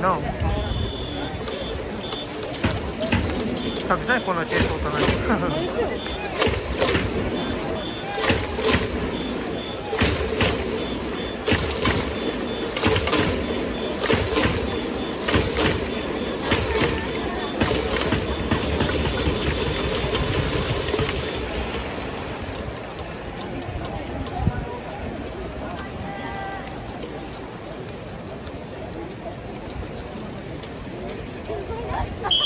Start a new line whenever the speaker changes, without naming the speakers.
なサクじゃないこんな系統じゃない了。